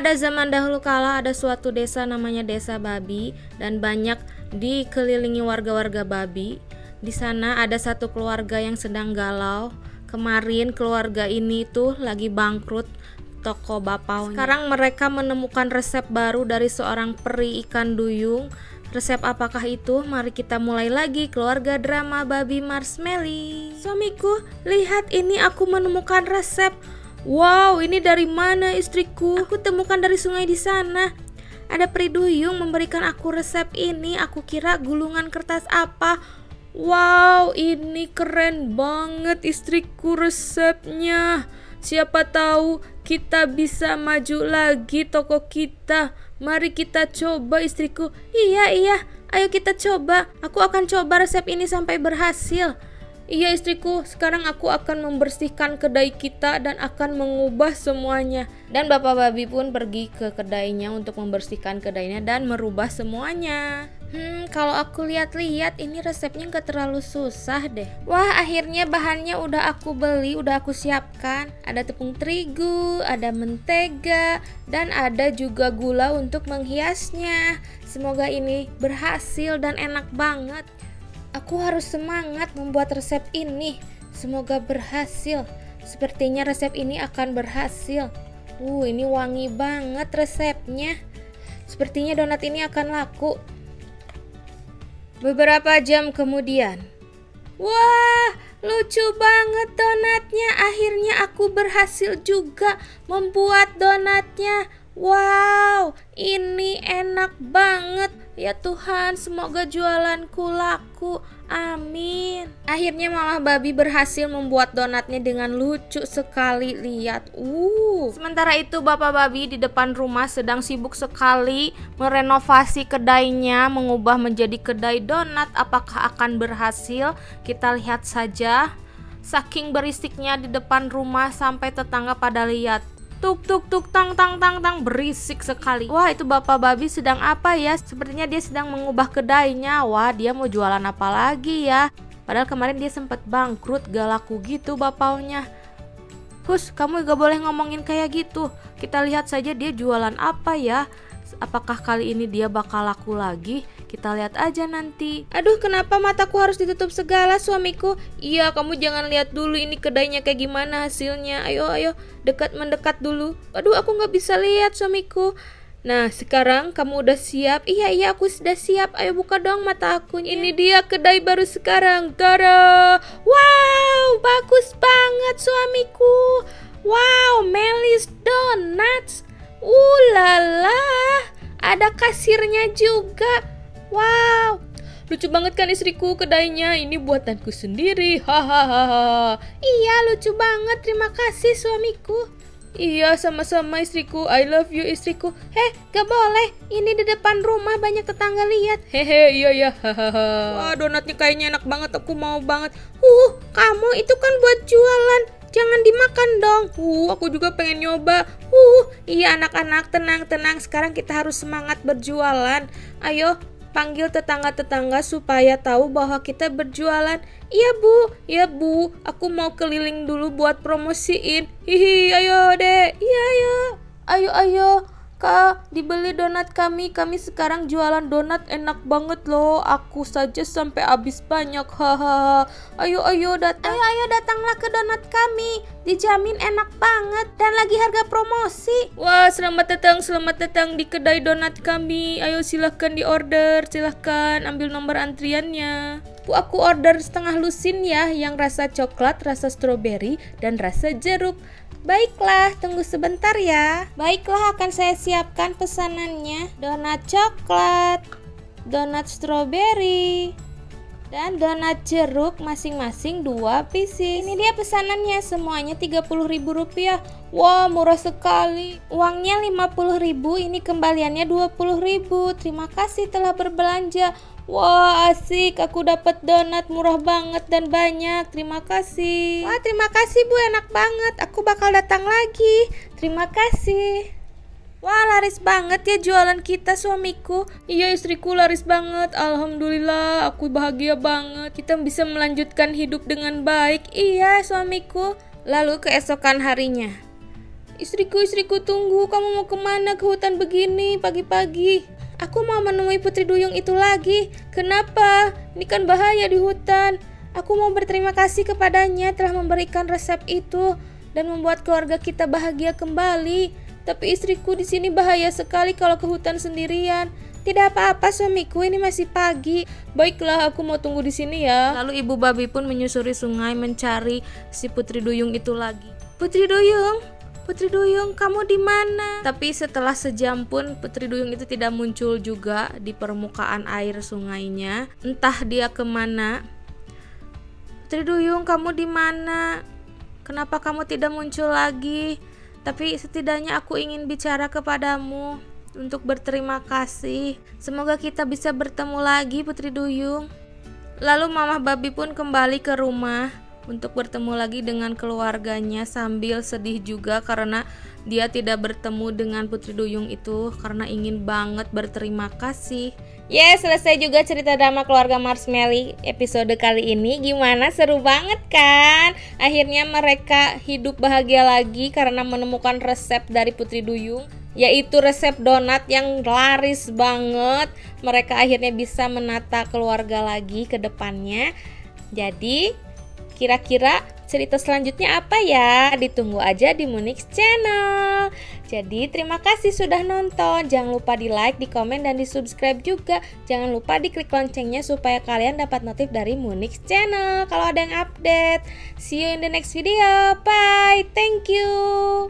Pada zaman dahulu kala ada suatu desa namanya Desa Babi dan banyak dikelilingi warga-warga babi. Di sana ada satu keluarga yang sedang galau. Kemarin keluarga ini tuh lagi bangkrut toko bapau. Sekarang mereka menemukan resep baru dari seorang peri ikan duyung. Resep apakah itu? Mari kita mulai lagi keluarga drama babi marshmallow. Suamiku, lihat ini aku menemukan resep. Wow, ini dari mana istriku? Aku temukan dari sungai di sana. Ada peri duyung memberikan aku resep ini. Aku kira gulungan kertas apa. Wow, ini keren banget istriku resepnya. Siapa tahu kita bisa maju lagi toko kita. Mari kita coba istriku. Iya, iya. Ayo kita coba. Aku akan coba resep ini sampai berhasil. Iya istriku, sekarang aku akan membersihkan kedai kita dan akan mengubah semuanya. Dan Bapak Babi pun pergi ke kedainya untuk membersihkan kedainya dan merubah semuanya. Hmm, kalau aku lihat-lihat ini resepnya nggak terlalu susah deh. Wah, akhirnya bahannya udah aku beli, udah aku siapkan. Ada tepung terigu, ada mentega, dan ada juga gula untuk menghiasnya. Semoga ini berhasil dan enak banget. Aku harus semangat membuat resep ini. Semoga berhasil. Sepertinya resep ini akan berhasil. Uh, ini wangi banget resepnya. Sepertinya donat ini akan laku. Beberapa jam kemudian. Wah, lucu banget donatnya. Akhirnya aku berhasil juga membuat donatnya. Wow, ini enak banget. Ya Tuhan, semoga jualanku laku. Amin. Akhirnya Mama Babi berhasil membuat donatnya dengan lucu sekali. Lihat, uh. Sementara itu Bapak Babi di depan rumah sedang sibuk sekali merenovasi kedainya, mengubah menjadi kedai donat. Apakah akan berhasil? Kita lihat saja. Saking berisiknya di depan rumah sampai tetangga pada lihat tuk tuk tuk tang tang tang tang berisik sekali wah itu bapak babi sedang apa ya sepertinya dia sedang mengubah kedainya wah dia mau jualan apa lagi ya padahal kemarin dia sempat bangkrut gak laku gitu bapaknya Hus, kamu gak boleh ngomongin kayak gitu. Kita lihat saja dia jualan apa ya. Apakah kali ini dia bakal laku lagi? Kita lihat aja nanti. Aduh, kenapa mataku harus ditutup segala suamiku? Iya, kamu jangan lihat dulu ini kedainya kayak gimana hasilnya. Ayo, ayo, dekat mendekat dulu. Aduh, aku nggak bisa lihat suamiku. Nah, sekarang kamu udah siap? Iya, iya, aku sudah siap. Ayo buka dong mata aku. Ini dia kedai baru sekarang. Tada! Wow, bagus banget suamiku. Wow, Melis Donuts. Ulala, ada kasirnya juga. Wow, lucu banget kan istriku kedainya. Ini buatanku sendiri. Hahaha. Iya, lucu banget. Terima kasih suamiku. Iya, sama-sama istriku. I love you istriku. Heh, gak boleh. Ini di depan rumah banyak tetangga lihat. Hehe, iya ya. Hahaha. Wah, donatnya kayaknya enak banget. Aku mau banget. Uh, kamu itu kan buat jualan. Jangan dimakan dong. Uh, aku juga pengen nyoba. Uh, iya anak-anak, tenang-tenang. Sekarang kita harus semangat berjualan. Ayo, panggil tetangga-tetangga supaya tahu bahwa kita berjualan. Iya bu, iya bu, aku mau keliling dulu buat promosiin. Hihi, ayo deh, iya. Kak, dibeli donat kami. Kami sekarang jualan donat enak banget loh. Aku saja sampai habis banyak. Hahaha. Ayo ayo datang. Ayo ayo datanglah ke donat kami. Dijamin enak banget dan lagi harga promosi. Wah, selamat datang, selamat datang di kedai donat kami. Ayo silahkan di order, silahkan ambil nomor antriannya. Bu, aku order setengah lusin ya, yang rasa coklat, rasa stroberi, dan rasa jeruk. Baiklah, tunggu sebentar ya. Baiklah, akan saya siapkan pesanannya. Donat coklat, donat stroberi, dan donat jeruk masing-masing dua pieces. Ini dia pesanannya, semuanya Rp30.000. Wah, murah sekali. Uangnya Rp50.000, ini kembaliannya Rp20.000. Terima kasih telah berbelanja. Wah asik, aku dapat donat murah banget dan banyak. Terima kasih. Wah terima kasih bu, enak banget. Aku bakal datang lagi. Terima kasih. Wah laris banget ya jualan kita suamiku Iya istriku laris banget Alhamdulillah aku bahagia banget Kita bisa melanjutkan hidup dengan baik Iya suamiku Lalu keesokan harinya Istriku, istriku tunggu, kamu mau ke mana ke hutan begini pagi-pagi? Aku mau menemui Putri Duyung itu lagi. Kenapa? Ini kan bahaya di hutan. Aku mau berterima kasih kepadanya telah memberikan resep itu dan membuat keluarga kita bahagia kembali. Tapi istriku di sini bahaya sekali kalau ke hutan sendirian. Tidak apa-apa suamiku, ini masih pagi. Baiklah, aku mau tunggu di sini ya. Lalu ibu babi pun menyusuri sungai mencari si Putri Duyung itu lagi. Putri Duyung, Putri Duyung, kamu di mana? Tapi setelah sejam pun Putri Duyung itu tidak muncul juga di permukaan air sungainya. Entah dia ke mana. Putri Duyung, kamu di mana? Kenapa kamu tidak muncul lagi? Tapi setidaknya aku ingin bicara kepadamu untuk berterima kasih. Semoga kita bisa bertemu lagi, Putri Duyung. Lalu Mama Babi pun kembali ke rumah untuk bertemu lagi dengan keluarganya sambil sedih juga karena dia tidak bertemu dengan Putri Duyung itu karena ingin banget berterima kasih. Yes, selesai juga cerita drama keluarga Marshmelly episode kali ini. Gimana seru banget kan? Akhirnya mereka hidup bahagia lagi karena menemukan resep dari Putri Duyung yaitu resep donat yang laris banget. Mereka akhirnya bisa menata keluarga lagi ke depannya. Jadi, Kira-kira cerita selanjutnya apa ya? Ditunggu aja di Munix Channel. Jadi terima kasih sudah nonton. Jangan lupa di like, di komen, dan di subscribe juga. Jangan lupa di klik loncengnya supaya kalian dapat notif dari Munix Channel kalau ada yang update. See you in the next video. Bye. Thank you.